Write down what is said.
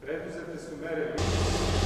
Preduzete su mere